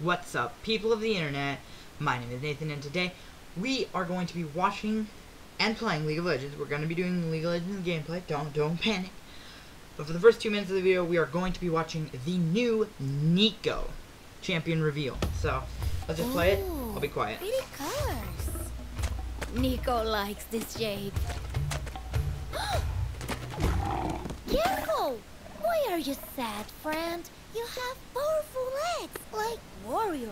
What's up, people of the internet? My name is Nathan, and today we are going to be watching and playing League of Legends. We're going to be doing League of Legends gameplay. Don't don't panic. But for the first two minutes of the video, we are going to be watching the new Neeko champion reveal. So let's just play it. I'll be quiet. Pretty colors. Neeko likes this shape. Careful! Why are you sad, friend? You have powerful legs, like warrior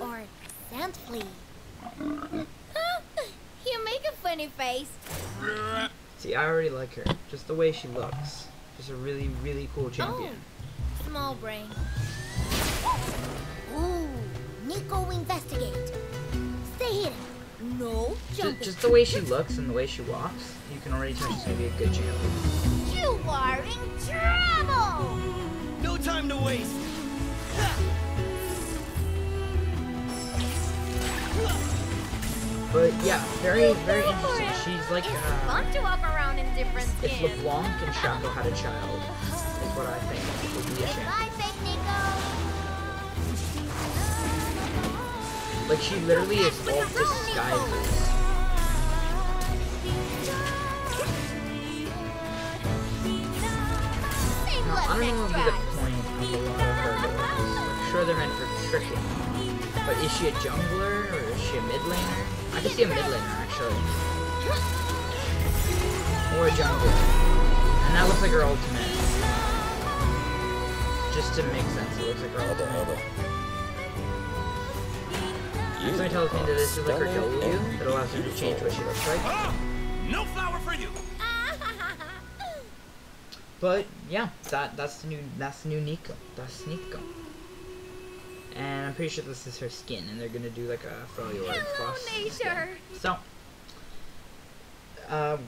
or sand flea. you make a funny face. See, I already like her. Just the way she looks. Just a really, really cool oh, champion. Oh, small brain. Ooh, Neeko investigate. Stay hidden. No Just, jumping. just the way she looks and the way she walks, you can already tell she's gonna be a good champion. You are in trouble! No time to waste. But yeah, very, very Go for interesting. She's like, It's uh, fun to walk around in different if. LeBlanc and Shaco had a child, is what I think would be a champion. Goodbye, fake Neeko. Like she literally is all disguises. Now, I don't know what I'm sure they're meant for tricking. But is she a jungler or is she a mid laner? I could see a mid laner actually. Or a jungler. And that looks like her ultimate. Just to make sense, it looks like her ultimate. Somebody tells me that this is like her W that allows her to change what she looks like. Ah! No But yeah, that that's the new that's the new Neeko. That's Neeko. And I'm pretty sure this is her skin, and they're gonna do like a Freljord Frost nature. So, um,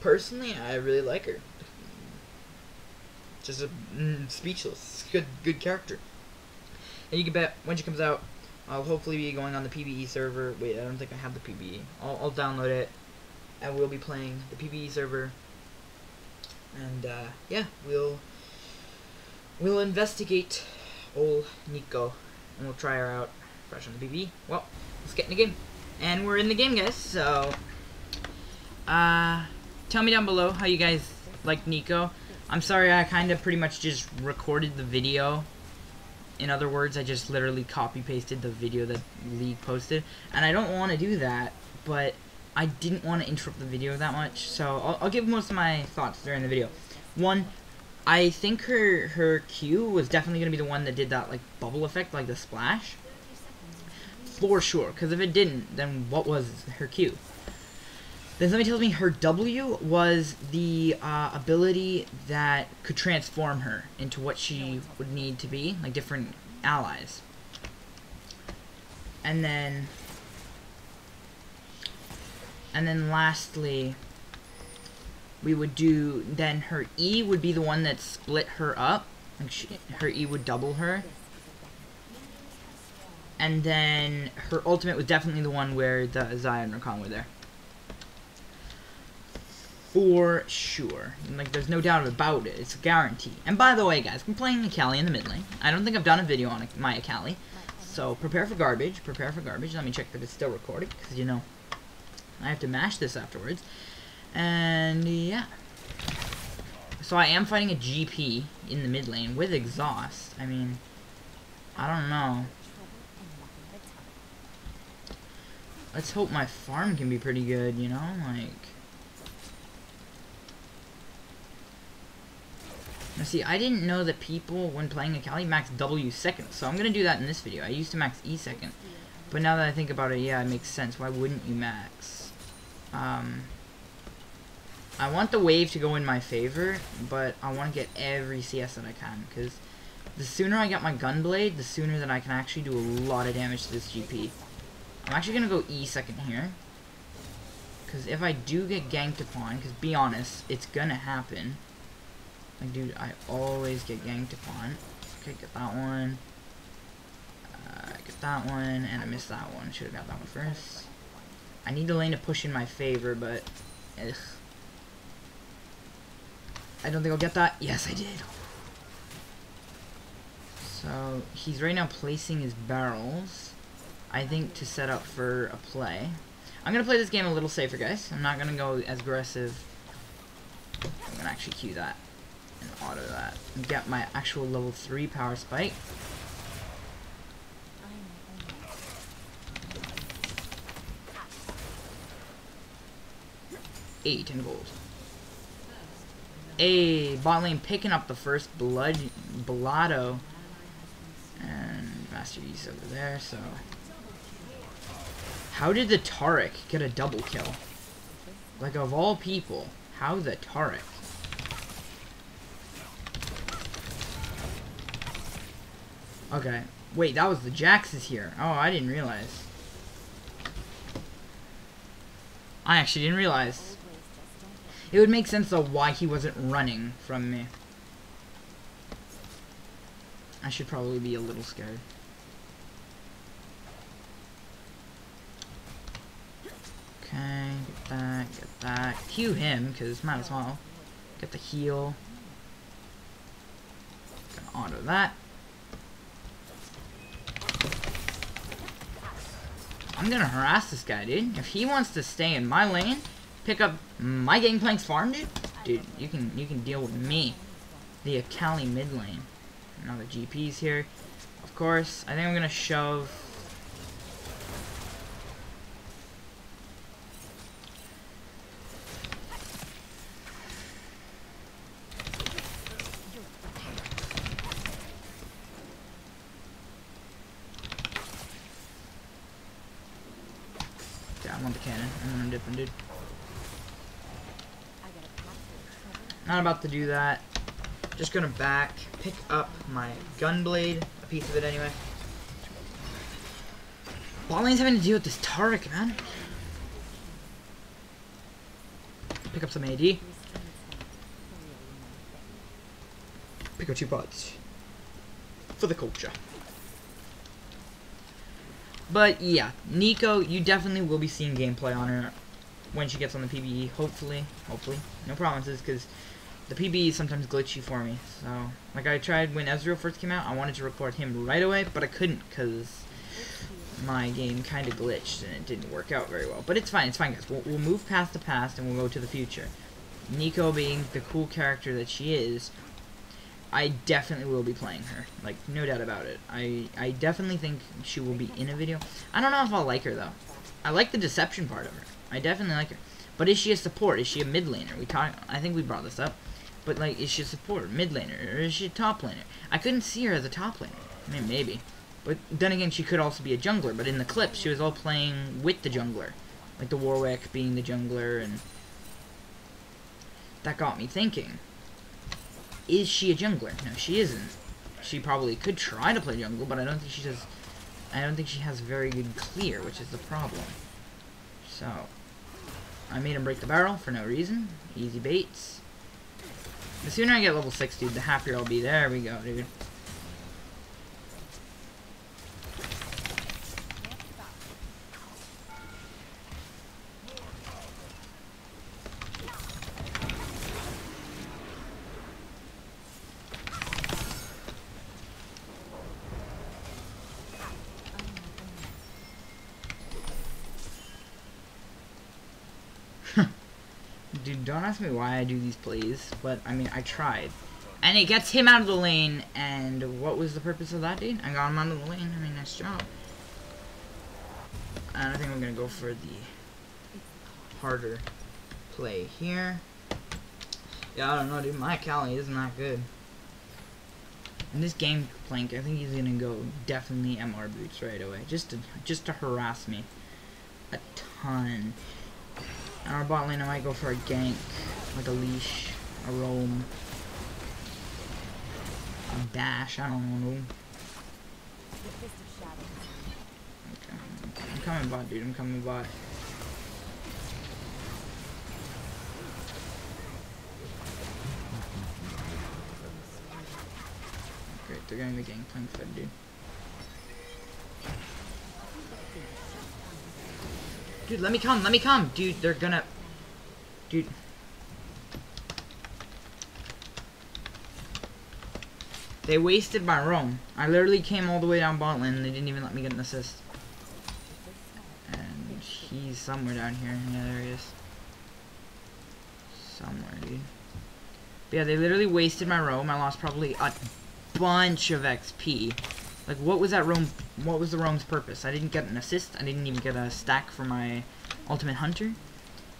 personally, I really like her. Just a, mm, speechless. Good good character. And you can bet when she comes out, I'll hopefully be going on the PBE server. Wait, I don't think I have the PBE. I'll, I'll download it, and we'll be playing the PBE server. And uh, yeah, we'll we'll investigate old Neeko, and we'll try her out fresh on the PBE. Well, let's get in the game, and we're in the game, guys. So, uh, tell me down below how you guys like Neeko. I'm sorry, I kind of pretty much just recorded the video in other words, I just literally copy pasted the video that League posted, and I don't want to do that, but I didn't want to interrupt the video that much, so I'll, I'll give most of my thoughts during the video. One, I think her her Q was definitely gonna be the one that did that like bubble effect, like the splash, for sure. Because if it didn't, then what was her Q? Then somebody tells me her W was the uh, ability that could transform her into what she would need to be, like different allies. And then, and then lastly, we would do, then her E would be the one that split her up. Like she, her E would double her. And then her ultimate was definitely the one where the Xayah and Rakan were there for sure. Like, there's no doubt about it. It's a guarantee. And by the way, guys, I'm playing Akali in the mid lane. I don't think I've done a video on my Akali. So, prepare for garbage. Prepare for garbage. Let me check that it's still recording, because, you know, I have to mash this afterwards. And, yeah. So, I am fighting a GP in the mid lane with exhaust. I mean, I don't know. Let's hope my farm can be pretty good, you know? Like... Now see, I didn't know that people, when playing a Akali, max W second, so I'm gonna do that in this video. I used to max E second. But now that I think about it, yeah, it makes sense. Why wouldn't you max? Um, I want the wave to go in my favor, but I want to get every CS that I can, because the sooner I get my Gunblade, the sooner that I can actually do a lot of damage to this GP. I'm actually gonna go E second here. Because if I do get ganked upon, because be honest, it's gonna happen. Like, dude, I always get ganked upon. Okay, get that one. Uh, get that one, and I missed that one. Should have got that one first. I need the lane to push in my favor, but... Ugh. I don't think I'll get that. Yes, I did. So he's right now placing his barrels. I think to set up for a play. I'm gonna play this game a little safer, guys. I'm not gonna go as aggressive. I'm gonna actually cue that and auto that and get my actual level three power spike. Eight in gold. A bot lane picking up the first blood blotto and Master Yi's over there, so how did the Taric get a double kill? Like of all people, how the Taric? Okay. Wait, that was the Jax's here. Oh, I didn't realize. I actually didn't realize. It would make sense though why he wasn't running from me. I should probably be a little scared. Okay, get that, get that. Cue him, because might as well. Get the heal. Gonna auto that. I'm gonna harass this guy, dude. If he wants to stay in my lane, pick up my Gangplank's farm, dude, dude, you can you can deal with me. The Akali mid lane. Now the GP's here. Of course, I think I'm gonna shove Yeah, I want the cannon. I'm gonna dip dude. Not about to do that. Just gonna back, pick up my gunblade, a piece of it anyway. Bot having to deal with this Taric, man. Pick up some AD. Pick up two bots. For the culture. But yeah, Neeko, you definitely will be seeing gameplay on her when she gets on the PBE. Hopefully, hopefully, no promises, because the PB is sometimes glitchy for me. So, like I tried when Ezreal first came out, I wanted to record him right away, but I couldn't because my game kind of glitched and it didn't work out very well. But it's fine, it's fine, guys. We'll, we'll move past the past and we'll go to the future. Neeko being the cool character that she is, I definitely will be playing her. Like, no doubt about it. I, I definitely think she will be in a video. I don't know if I'll like her, though. I like the deception part of her. I definitely like her. But is she a support? Is she a mid laner? We talk, I think we brought this up. But, like, is she a support, mid laner, or is she a top laner? I couldn't see her as a top laner. I mean, maybe. But then again, she could also be a jungler. But in the clips, she was all playing with the jungler. Like the Warwick being the jungler, and... That got me thinking. Is she a jungler? No, she isn't. She probably could try to play jungle, but I don't think she does. I don't think she has very good clear, which is the problem. So, I made him break the barrel for no reason. Easy baits. The sooner I get level 6, dude, the happier I'll be. There we go, dude. Dude, don't ask me why I do these plays, but, I mean, I tried. And it gets him out of the lane, and what was the purpose of that, dude? I got him out of the lane, I mean, nice job. And I think I'm gonna go for the harder play here. Yeah, I don't know, dude, my Cali isn't that good. In this game, Plank, I think he's gonna go definitely MR boots right away, just to, just to harass me a ton. And our bot lane, I might go for a gank, like a leash, a roam, a dash, I don't know. Okay, I'm coming bot, dude, I'm coming bot. Great, they're getting the gangplank fed, dude. Dude, let me come, let me come. Dude, they're gonna... Dude. They wasted my roam. I literally came all the way down bot lane and they didn't even let me get an assist. And he's somewhere down here. Yeah, there he is. Somewhere, dude. But yeah, they literally wasted my roam. I lost probably a bunch of XP. Like, what was that roam? What was the roam's purpose? I didn't get an assist. I didn't even get a stack for my ultimate hunter.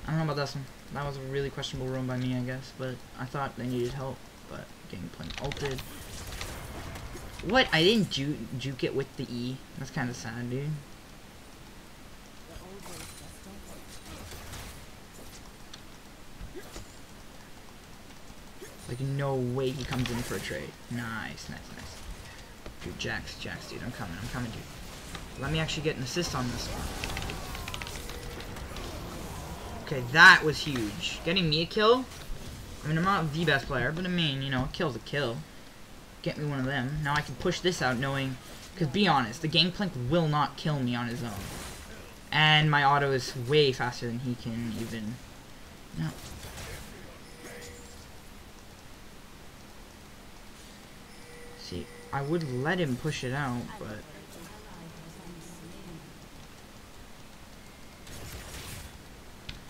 I don't know about this one. That was a really questionable roam by me, I guess. But I thought they needed help. But Gangplank ulted. What? I didn't ju juke it with the E. That's kind of sad, dude. Like, no way he comes in for a trade. Nice, nice, nice. Dude, Jax, Jax, dude, I'm coming, I'm coming, dude. Let me actually get an assist on this one. Okay, that was huge. Getting me a kill? I mean, I'm not the best player, but I mean, you know, a kill's a kill. Get me one of them. Now I can push this out knowing... Because be honest, the Gangplank will not kill me on his own. And my auto is way faster than he can even... No. See, I would let him push it out, but...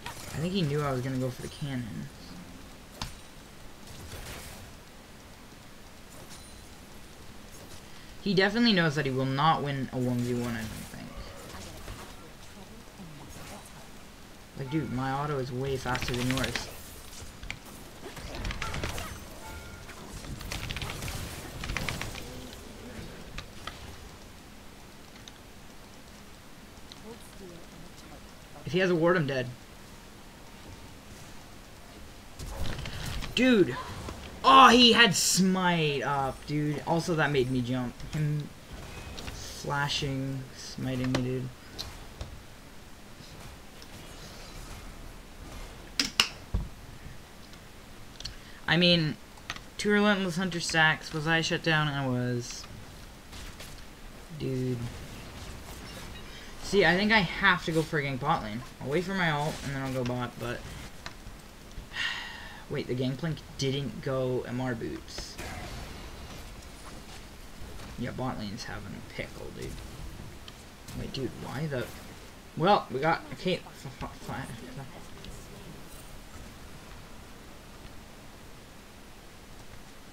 I think he knew I was gonna go for the cannon. He definitely knows that he will not win a 1v1, I don't think. Like, dude, my auto is way faster than yours. If he has a ward, I'm dead. Dude! Oh, he had smite up, dude. Also, that made me jump. Him flashing, smiting me, dude. I mean, two Relentless Hunter stacks. Was I shut down? I was. Dude. See, I think I have to go for a gank bot lane. I'll wait for my ult, and then I'll go bot, but... Wait, the Gangplank didn't go MR boots. Yeah, bot lane's having a pickle, dude. Wait, dude, why the... Well, we got... Okay,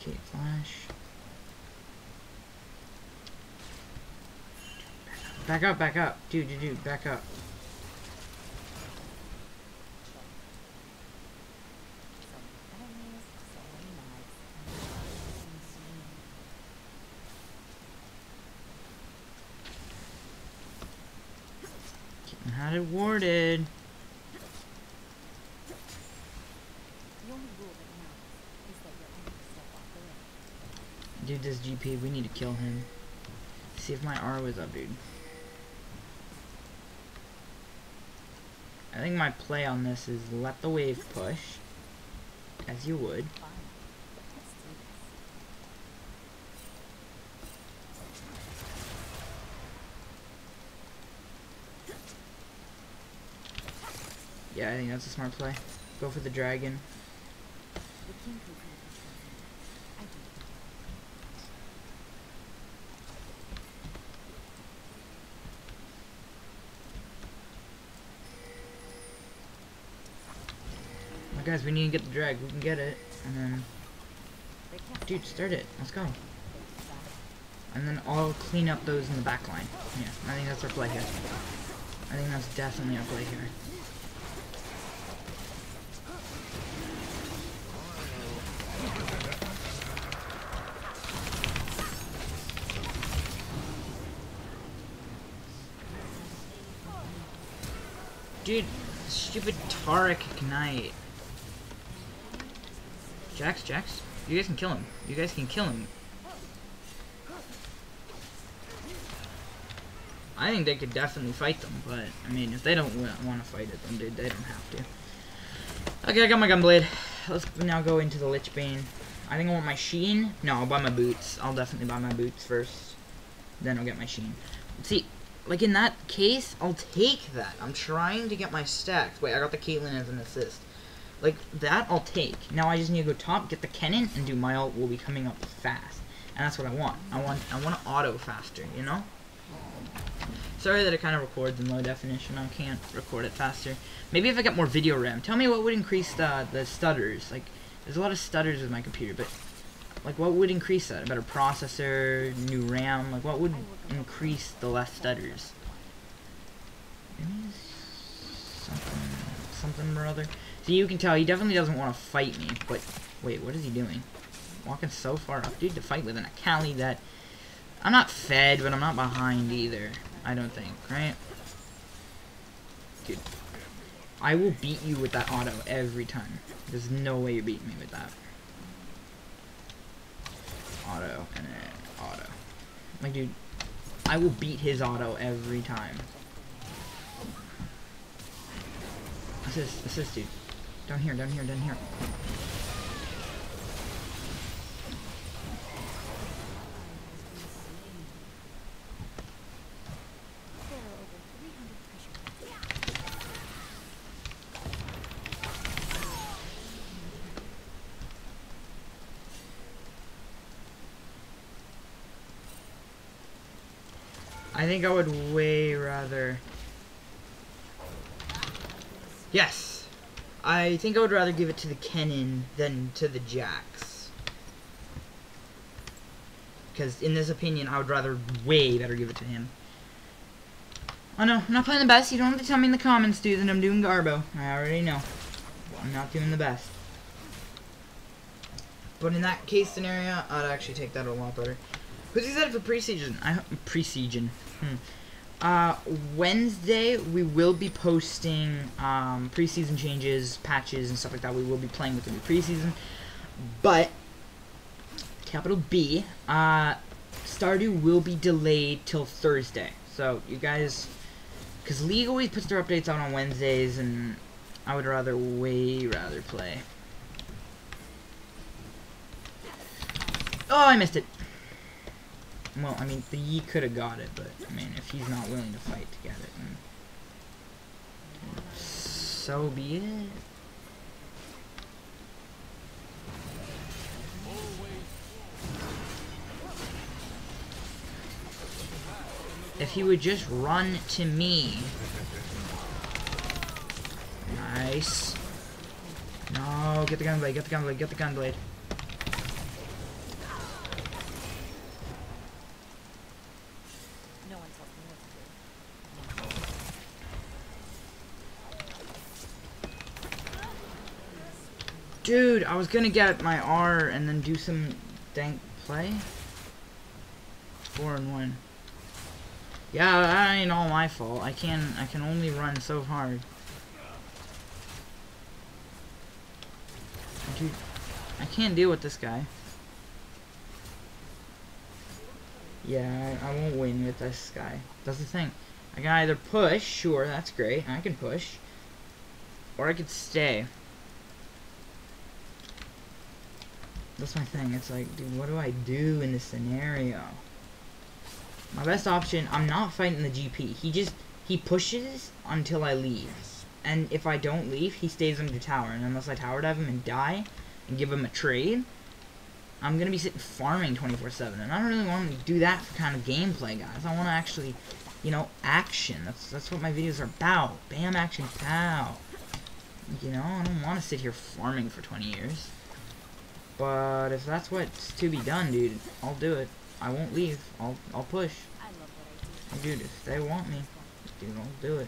Okay, flash. Back up, back up. Dude, dude, dude, back up. Had it warded. Dude, this GP, we need to kill him. See if my R was up, dude. I think my play on this is let the wave push, as you would. Yeah, I think that's a smart play. Go for the dragon. Oh, guys, we need to get the drag. We can get it. And then... Dude, start it. Let's go. And then I'll clean up those in the back line. Yeah, I think that's our play here. I think that's definitely our play here. Dude, stupid Taric Ignite. Jax, Jax, you guys can kill him. You guys can kill him. I think they could definitely fight them, but, I mean, if they don't want to fight it, then dude, they don't have to. Okay, I got my Gunblade. Let's now go into the Lich Bane. I think I want my Sheen. No, I'll buy my boots. I'll definitely buy my boots first. Then I'll get my Sheen. See, like in that case, I'll take that. I'm trying to get my stacks. Wait, I got the Caitlyn as an assist. Like, that I'll take. Now I just need to go top, get the cannon, and do my ult will be coming up fast. And that's what I want. I want I want to auto faster, you know? Sorry that it kind of records in low definition. I can't record it faster. Maybe if I got more video RAM. Tell me what would increase the, the stutters. Like, there's a lot of stutters with my computer, but like what would increase that? A better processor, new RAM? Like what would increase the less stutters? Something, something or other. So you can tell he definitely doesn't want to fight me, but wait, what is he doing? Walking so far up, dude, to fight with an Akali that I'm not fed, but I'm not behind either. I don't think, right? Dude, I will beat you with that auto every time. There's no way you're beating me with that. Auto and then auto. Like, dude, I will beat his auto every time. Assist, assist, dude. Down here, down here, down here. I think I would way rather... Yes! I think I would rather give it to the Kennen than to the Jax. Because in this opinion, I would rather way better give it to him. Oh no, I'm not playing the best. You don't have to tell me in the comments, dude, that I'm doing Garbo. I already know. I'm not doing the best. But in that case scenario, I'd actually take that a lot better. Who's excited for preseason? I preseason. Hmm. Uh, Wednesday we will be posting um, preseason changes, patches, and stuff like that. We will be playing with the new preseason, but capital B, uh, Stardew will be delayed till Thursday. So you guys, because League always puts their updates out on Wednesdays, and I would rather way rather play. Oh, I missed it. Well, I mean, the Yi could have got it, but, I mean, if he's not willing to fight to get it, then so be it. If he would just run to me. Nice. No, get the gunblade, get the gunblade, get the gunblade. Dude, I was gonna get my R and then do some dank play. Four and one. Yeah, that ain't all my fault. I can I can only run so hard. Dude, I can't deal with this guy. Yeah, I, I won't win with this guy. That's the thing. I can either push, sure, that's great. I can push. Or I could stay. That's my thing. It's like, dude, what do I do in this scenario? My best option, I'm not fighting the GP. He just, he pushes until I leave. And if I don't leave, he stays under the tower. And unless I tower dive him and die, and give him a trade, I'm going to be sitting farming 24-7. And I don't really want to do that for kind of gameplay, guys. I want to actually, you know, action. That's, that's what my videos are about. Bam, action, pow. You know, I don't want to sit here farming for 20 years. But if that's what's to be done, dude, I'll do it. I won't leave. I'll I'll push. Dude, if they want me, dude, I'll do it.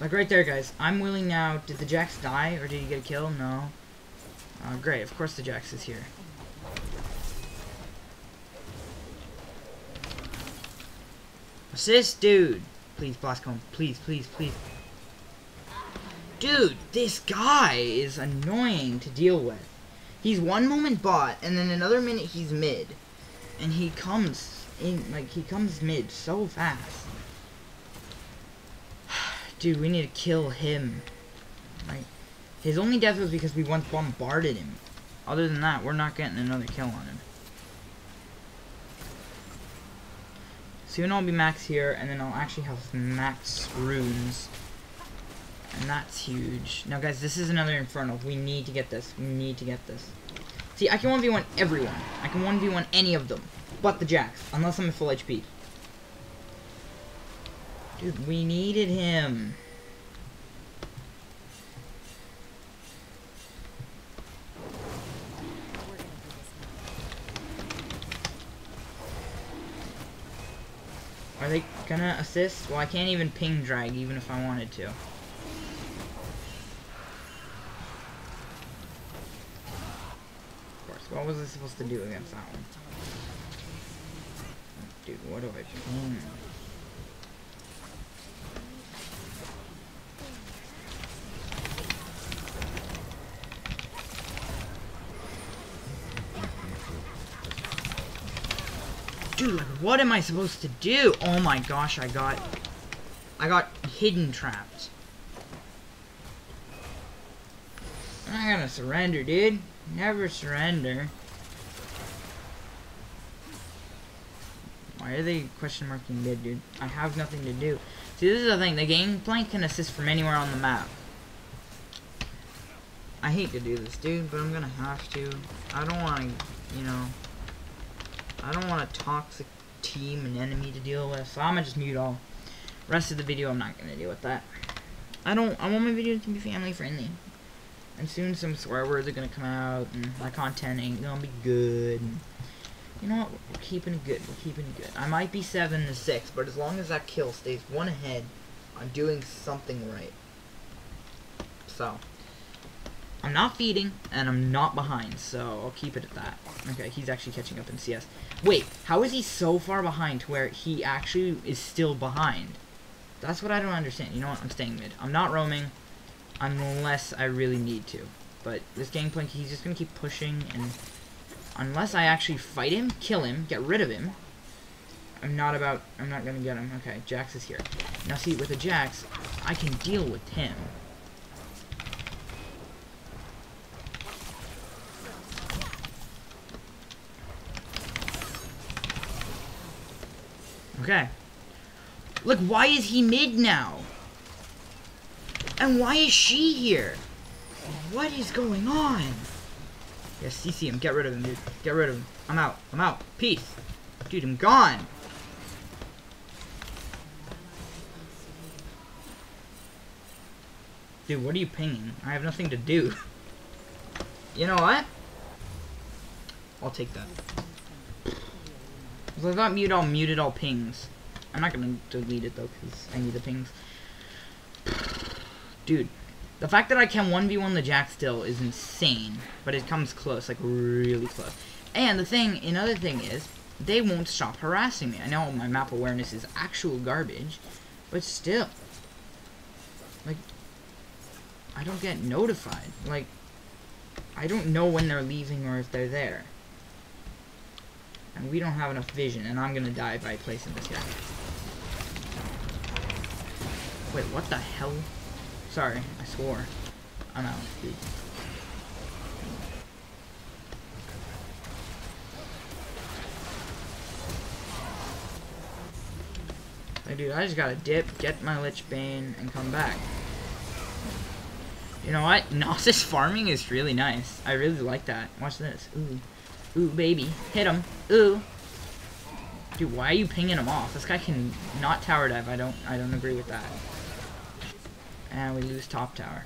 Like right there, guys. I'm willing now. Did the Jax die or did he get a kill? No. Uh, great. Of course the Jax is here. Assist, dude. Please, Blascombe. Please, please, please. Dude, this guy is annoying to deal with. He's one moment bot, and then another minute he's mid. And he comes in, like, he comes mid so fast. Dude, we need to kill him. Like, his only death was because we once bombarded him. Other than that, we're not getting another kill on him. Soon I'll be max here, and then I'll actually have max runes. And that's huge. Now, guys, this is another Inferno. We need to get this. We need to get this. See, I can 1v1 everyone. I can 1v1 any of them. But the Jax. Unless I'm at full HP. Dude, we needed him. Are they gonna assist? Well, I can't even ping drag even if I wanted to. Of course. What was I supposed to do against that one? Dude, what do I ping? Dude, like, what am I supposed to do? Oh my gosh, I got... I got hidden trapped. I'm not gonna surrender, dude. Never surrender. Why are they question marking dude? I have nothing to do. See, this is the thing. The gangplank can assist from anywhere on the map. I hate to do this, dude, but I'm gonna have to. I don't want to, you know... I don't want a toxic team and enemy to deal with, so I'm gonna just mute all. Rest of the video, I'm not gonna deal with that. I don't. I want my videos to be family friendly. And soon some swear words are gonna come out, and my content ain't gonna be good. And you know what? We're keeping it good. We're keeping it good. I might be seven to six, but as long as that kill stays one ahead, I'm doing something right. So. I'm not feeding, and I'm not behind, so I'll keep it at that. Okay, he's actually catching up in CS. Wait, how is he so far behind to where he actually is still behind? That's what I don't understand. You know what? I'm staying mid. I'm not roaming unless I really need to. But this gangplank, he's just going to keep pushing, and unless I actually fight him, kill him, get rid of him, I'm not about, I'm not going to get him. Okay, Jax is here. Now see, with the Jax, I can deal with him. Okay. Look, why is he mid now? And why is she here? What is going on? Yes, CC him. Get rid of him, dude. Get rid of him. I'm out. I'm out. Peace. Dude, I'm gone. Dude, what are you pinging? I have nothing to do. You know what? I'll take that. I got mute all muted all pings. I'm not gonna delete it though, because I need the pings. Dude, the fact that I can 1v1 the Jack still is insane, but it comes close, like really close. And the thing, another thing is, they won't stop harassing me. I know my map awareness is actual garbage, but still. Like, I don't get notified. Like, I don't know when they're leaving or if they're there. And we don't have enough vision, and I'm gonna die by placing this guy. Wait, what the hell? Sorry, I swore. I'm out, dude. Like, dude, I just gotta dip, get my Lich Bane, and come back. You know what? Gnosis farming is really nice. I really like that. Watch this. Ooh. Ooh, baby. Hit him. Ooh. Dude, why are you pinging him off? This guy can not tower dive. I don't I don't agree with that. And we lose top tower.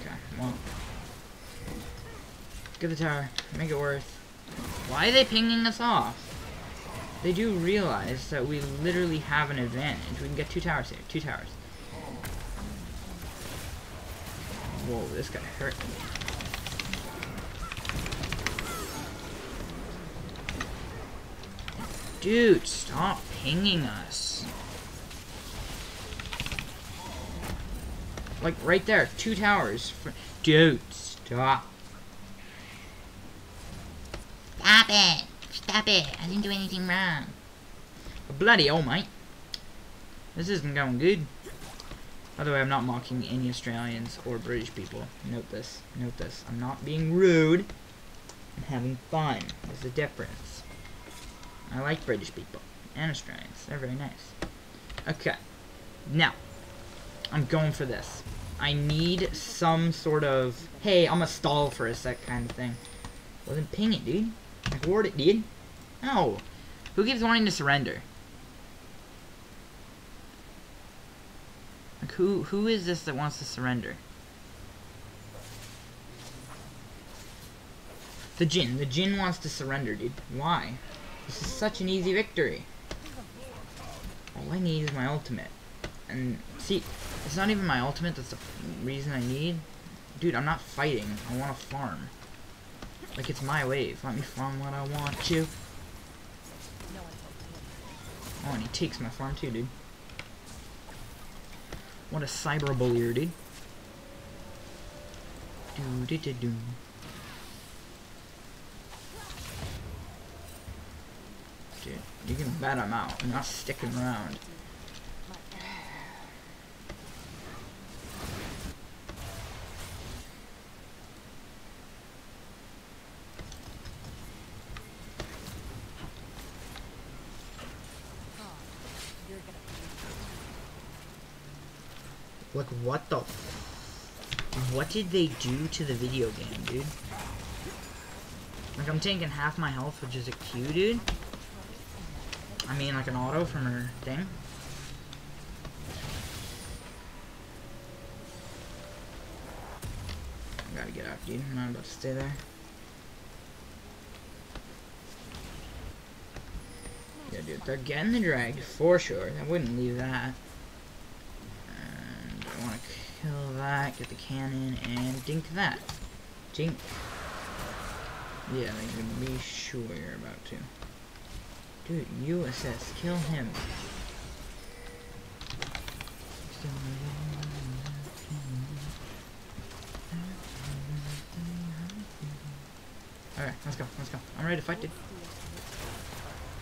Okay, well. Get the tower. Make it worth. Why are they pinging us off? They do realize that we literally have an advantage. We can get two towers here. Two towers. Whoa, this guy hurt me. Dude, stop pinging us. Like, right there. Two towers. Dude, stop. Stop it. Stop it. I didn't do anything wrong. Bloody oh, mate. This isn't going good. By the way, I'm not mocking any Australians or British people. Note this. Note this. I'm not being rude. I'm having fun. There's a difference. I like British people. and Australians. They're very nice. Okay. Now, I'm going for this. I need some sort of, hey, I'm gonna stall for a sec kind of thing. Then ping it, dude. Like, ward it, dude. No. Who keeps wanting to surrender? Like, who, who is this that wants to surrender? The Jhin. The Jhin wants to surrender, dude. Why? This is such an easy victory. All I need is my ultimate. And, see, it's not even my ultimate that's the reason I need. Dude, I'm not fighting. I want to farm. Like, it's my wave. Let me farm what I want to. Oh, and he takes my farm too, dude. What a cyber bullier, dude. Do do do do. Dude, you can bet I'm out. I'm not sticking around. Like, what the What did they do to the video game, dude? Like, I'm taking half my health, which is a Q, dude. I mean, like an auto from her thing. I gotta get out, dude. I'm not about to stay there. Yeah, dude, they're getting the drag, for sure. I wouldn't leave that. And I want to kill that, get the cannon, and dink that. Dink. Yeah, they can be sure you're about to. Dude, USS, kill him. Alright, let's go, let's go. I'm ready to fight, dude.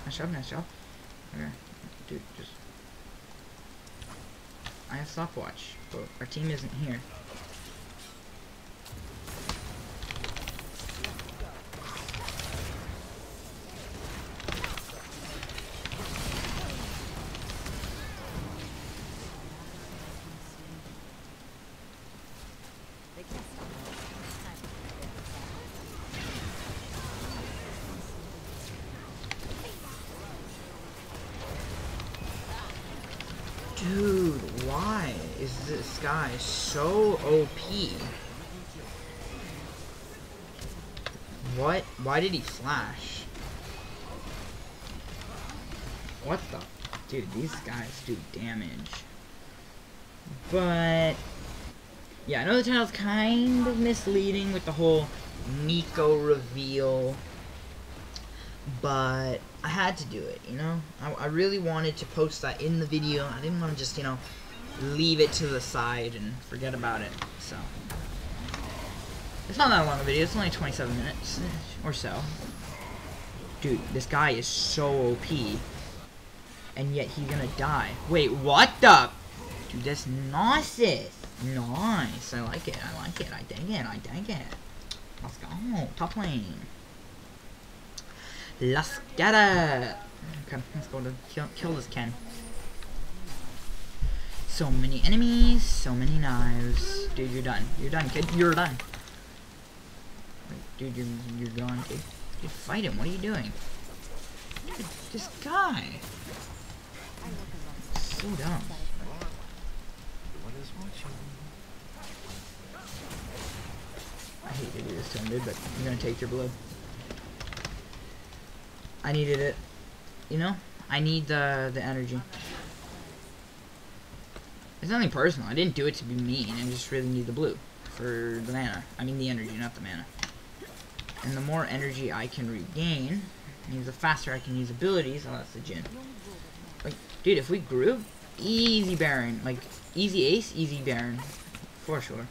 Nice job, nice job. Okay, dude, just... I have stopwatch, but our team isn't here. Dude, why is this guy so OP? What? Why flash? What the? Dude, these guys do damage. But... Yeah, I know the title's kind of misleading with the whole Neeko reveal. But I had to do it, you know? I, I really wanted to post that in the video. I didn't want to just, you know, leave it to the side and forget about it. So, it's not that long a video. It's only 27 minutes or so. Dude, this guy is so OP. And yet he's gonna die. Wait, what the? Dude, that's nice. Nice. I like it. I like it. I dig it. I dig it. Let's go. Top lane. Let's get it! Okay, let's go to kill, kill this Ken. So many enemies, so many knives. Dude, you're done. You're done, kid. You're done. Dude, you're, you're gone, kid. Dude, fight him. What are you doing? This guy. So dumb. I hate to do this to him, dude, but you're gonna take your blood. I needed it. You know? I need the the energy. It's nothing personal. I didn't do it to be mean. I just really need the blue for the mana. I mean the energy, not the mana. And the more energy I can regain, means the faster I can use abilities. Oh, that's the Jhin. Like, dude, if we group, easy Baron. Like, easy Ace, easy Baron. For sure.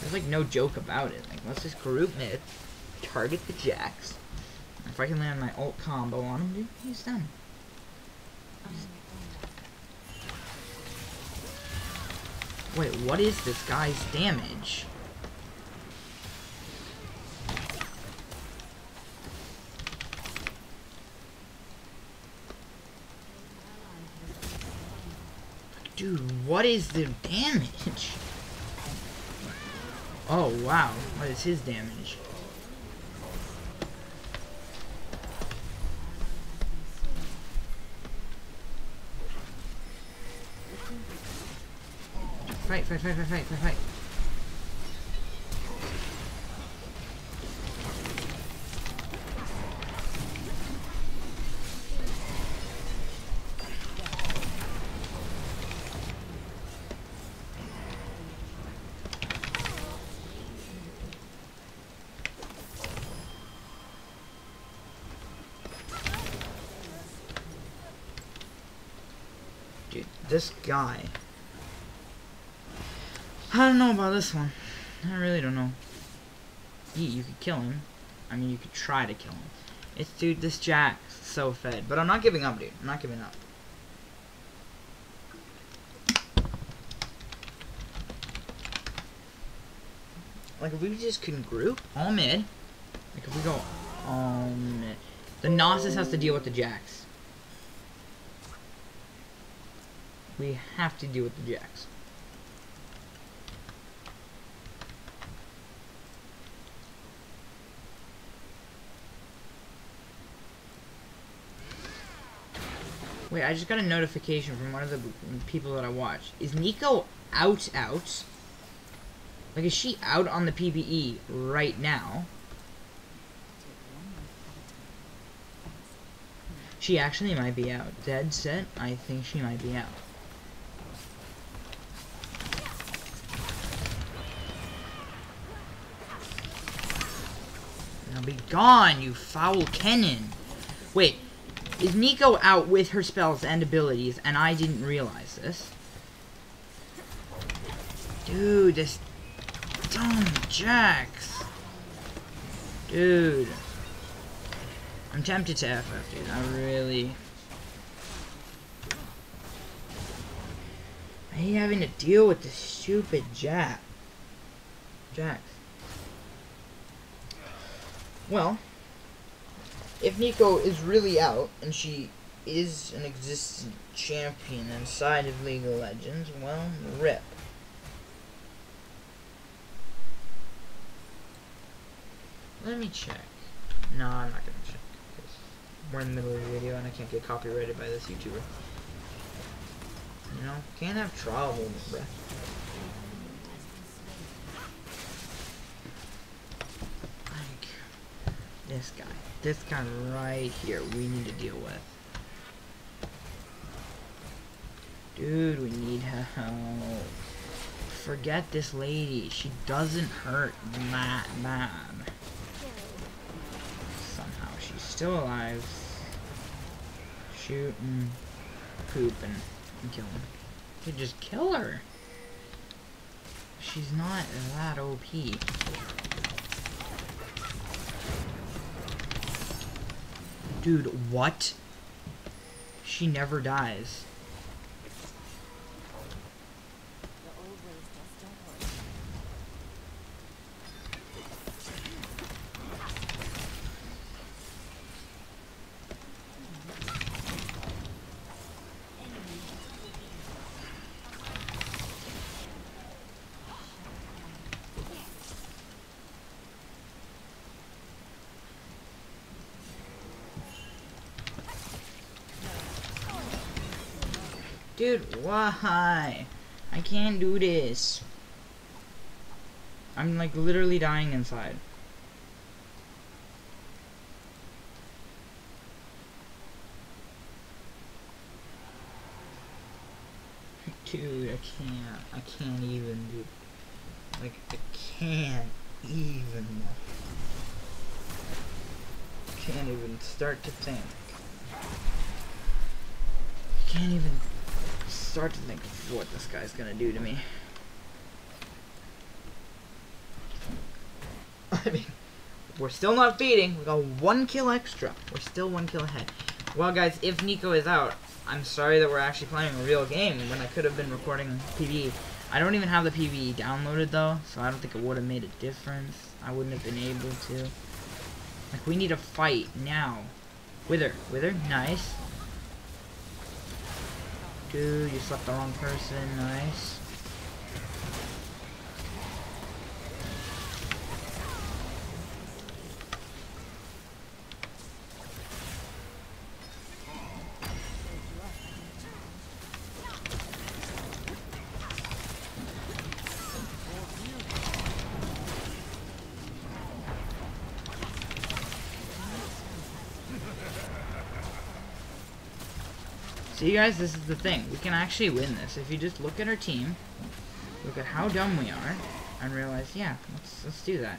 There's like no joke about it. Like, let's just group mid, target the Jax. If I can land my ult combo on him, dude, he's done. Wait, what is this guy's damage? Dude, what is the damage? Oh, wow. What is his damage? Fight, fight, fight, fight, fight, fight, fight. This guy. I don't know about this one. I really don't know. You, you could kill him. I mean, you could try to kill him. It's, dude, this Jax's so fed. But I'm not giving up, dude. I'm not giving up. Like, if we just couldn't group all mid. Like, if we go all mid. The Nasus has to deal with the Jax. We have to deal with the Jax. Wait, I just got a notification from one of the people that I watch. Is Neeko out out? Like, is she out on the PBE right now? She actually might be out. Dead set, I think she might be out. Now be gone, you foul cannon! Wait, is Neeko out with her spells and abilities, and I didn't realize this? Dude, this dumb Jax. Dude. I'm tempted to FF, dude. I really... I hate having to deal with this stupid Jack. Jax. Well, if Neeko is really out and she is an existent champion inside of League of Legends, well, rip. Let me check. No, I'm not gonna check. 'cause We're in the middle of the video and I can't get copyrighted by this YouTuber. You know, can't have trouble, bruh. Like, this guy. This guy right here we need to deal with. Dude, we need help. Forget this lady. She doesn't hurt that bad. Somehow she's still alive. Shooting, and poop and, and kill him. Just kill her. She's not that OP. Dude, what? She never dies. Dude, why? I can't do this. I'm like literally dying inside. Dude, I can't. I can't even, dude. Like, I can't even. Can't even start to think. Can't even start to think what this guy's gonna do to me. I mean, we're still not beating. We got one kill extra. We're still one kill ahead. Well, guys, if Neeko is out, I'm sorry that we're actually playing a real game when I could have been recording PBE. I don't even have the PBE downloaded, though, so I don't think it would have made a difference. I wouldn't have been able to. Like, we need a fight now. Wither. Wither. Nice. You slept the wrong person. Nice. See, guys, this is the thing. We can actually win this. If you just look at our team, look at how dumb we are, and realize, yeah, let's, let's do that.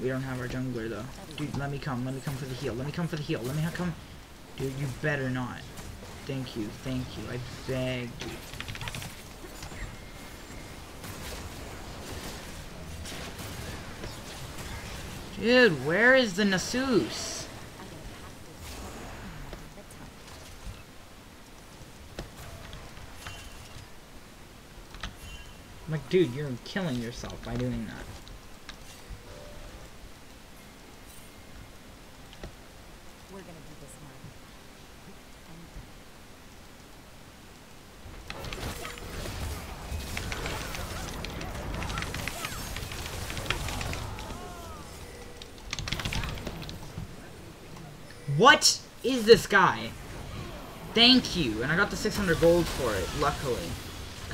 We don't have our jungler, though. Dude, let me come. Let me come for the heal. Let me come for the heal. Let me come. Dude, you better not. Thank you. Thank you. I beg you. Dude, where is the Nasus? Dude, you're killing yourself by doing that. We're gonna do this now. What is this guy? Thank you, and I got the 600 gold for it, luckily.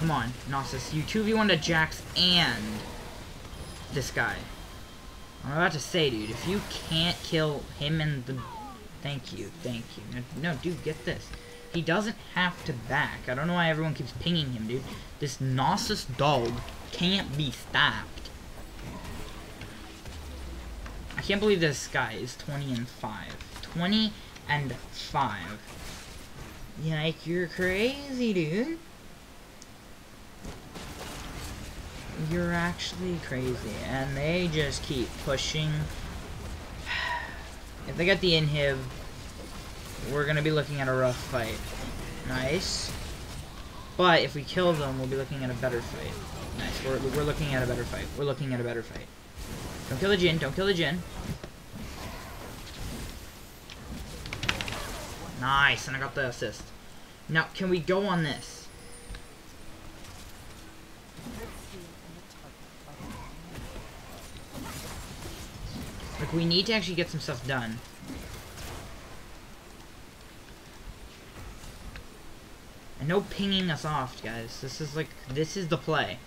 Come on, Nasus, you 2v1 to Jax and this guy. I'm about to say, dude, if you can't kill him and the... Thank you, thank you. No, no, dude, get this. He doesn't have to back. I don't know why everyone keeps pinging him, dude. This Nasus dog can't be stopped. I can't believe this guy is 20 and 5. 20 and 5. Like, you're crazy, dude. You're actually crazy. And they just keep pushing. If they get the inhib, we're going to be looking at a rough fight. Nice. But if we kill them, we'll be looking at a better fight. Nice. We're, we're looking at a better fight. We're looking at a better fight. Don't kill the Jhin. Don't kill the Jhin. Nice, and I got the assist. Now, can we go on this? Like, we need to actually get some stuff done. And no pinging us off, guys. This is like, this is the play.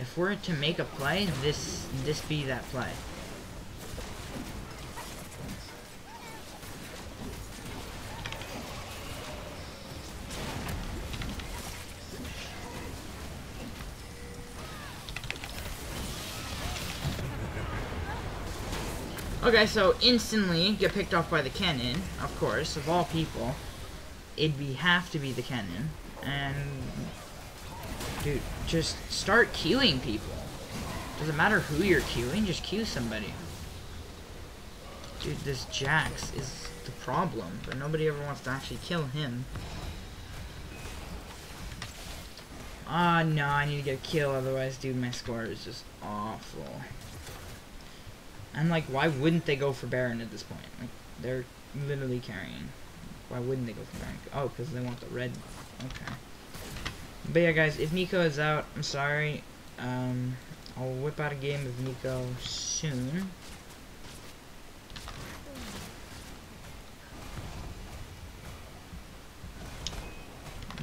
If we're to make a play, this, this be that play. Okay, so instantly get picked off by the cannon, of course, of all people. It'd be have to be the cannon. And dude, just start queuing people. Doesn't matter who you're queuing, just queue somebody. Dude, this Jax is the problem, but nobody ever wants to actually kill him. Ah, no, I need to get a kill, otherwise, dude, my score is just awful. I'm like, why wouldn't they go for Baron at this point? Like, they're literally carrying. Why wouldn't they go for Baron? Oh, because they want the red. Okay. But yeah, guys, if Neeko is out, I'm sorry. Um, I'll whip out a game of Neeko soon.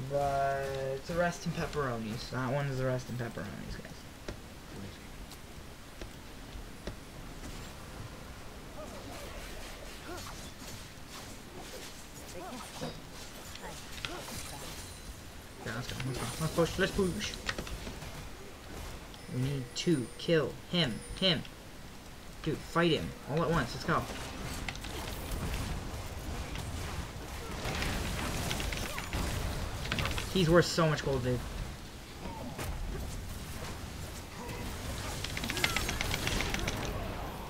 But it's a rest in pepperonis. That one is a rest in pepperonis, guys. Okay, let's go. Let's go. Let's push. Let's push. We need to kill him. Him. Dude, fight him. All at once. Let's go. He's worth so much gold, dude.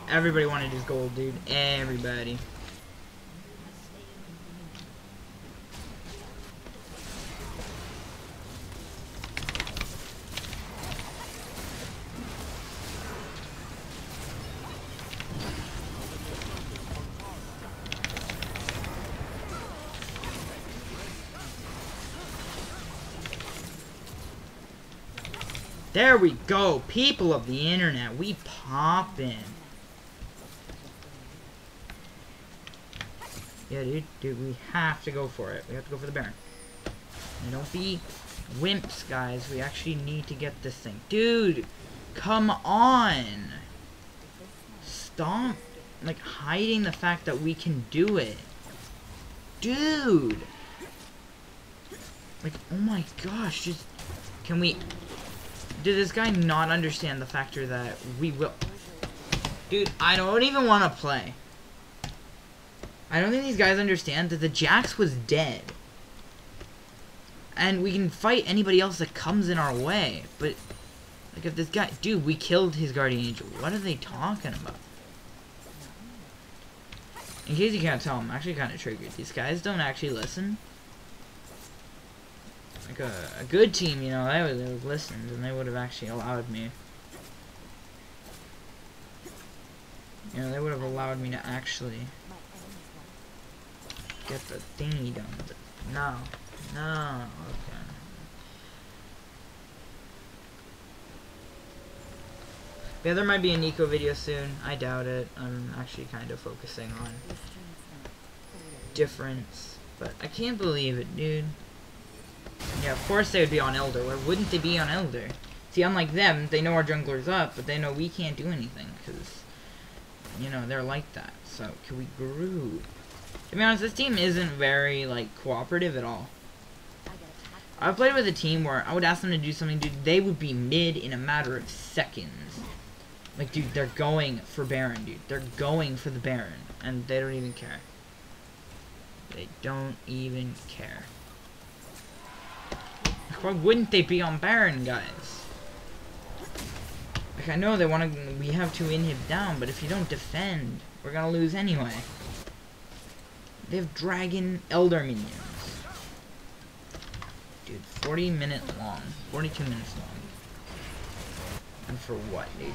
Everybody wanted his gold, dude. Everybody. There we go. People of the internet, we poppin'. Yeah, dude, dude, we have to go for it. We have to go for the Baron. And don't be wimps, guys. We actually need to get this thing. Dude, come on. Stop, like, hiding the fact that we can do it. Dude. Like, oh my gosh, just... Can we... Did this guy not understand the factor that we will... Dude, I don't even want to play. I don't think these guys understand that the Jax was dead. And we can fight anybody else that comes in our way. But, like, if this guy... Dude, we killed his Guardian Angel. What are they talking about? In case you can't tell, I'm actually kind of triggered. These guys don't actually listen. Like, a, a good team, you know, they would, have listened, and they would have actually allowed me. You know, they would have allowed me to actually get the thingy done. But no. No. Okay. Yeah, there might be a Neeko video soon. I doubt it. I'm actually kind of focusing on difference. But I can't believe it, dude. Yeah, of course they would be on Elder. Why wouldn't they be on Elder? See, unlike them, they know our jungler's up, but they know we can't do anything, because, you know, they're like that. So, can we groove? To be honest, this team isn't very, like, cooperative at all. I've played with a team where I would ask them to do something, dude, they would be mid in a matter of seconds. Like, dude, they're going for Baron, dude. They're going for the Baron, and they don't even care. They don't even care. Why wouldn't they be on Baron, guys? Like, I know they want to, we have to inhib down, but if you don't defend, we're gonna lose anyway. They have Dragon Elder minions. Dude, 40 minute long. 42 minutes long. And for what, dude?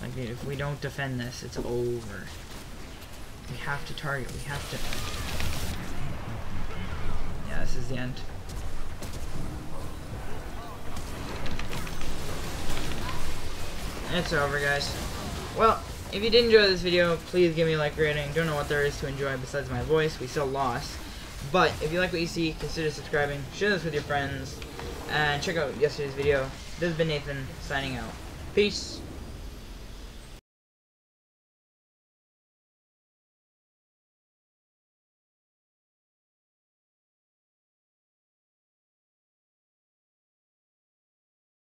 Like, dude, if we don't defend this, it's over. We have to target, we have to... Yeah, this is the end. It's over, guys. Well, if you did enjoy this video, please give me a like rating. Don't know what there is to enjoy besides my voice. We still lost. But if you like what you see, consider subscribing, share this with your friends, and check out yesterday's video. This has been Nathan, signing out. Peace.